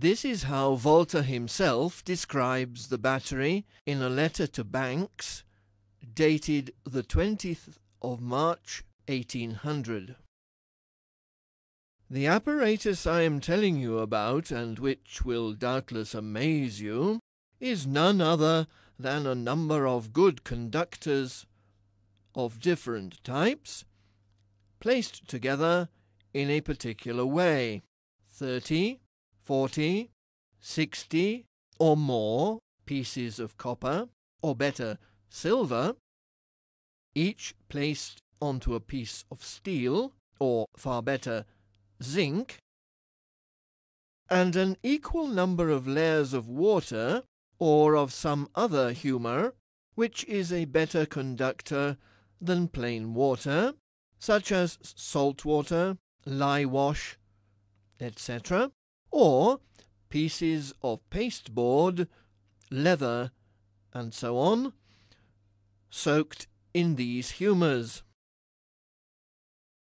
This is how Volta himself describes the battery in a letter to Banks, dated the 20th of March 1800. The apparatus I am telling you about, and which will doubtless amaze you, is none other than a number of good conductors of different types, placed together in a particular way, 30, 40, 60 or more pieces of copper, or better, silver, each placed onto a piece of steel, or far better, zinc, and an equal number of layers of water, or of some other humour, which is a better conductor than plain water, such as salt water, lye wash, etc., or pieces of pasteboard, leather, and so on, soaked in these humours.